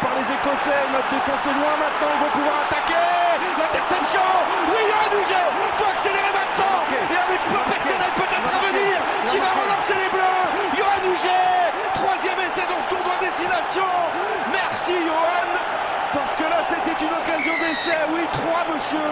par les Écossais. Notre défense est loin maintenant. Ils vont pouvoir attaquer. L'interception. Oui, il y aura faut accélérer maintenant. Et un exploit personnel peut-être à venir qui va relancer les Bleus. Il y. Troisième essai dans ce tournoi destination. Merci Johan. Parce que là, c'était une occasion d'essai. Oui, trois, monsieur.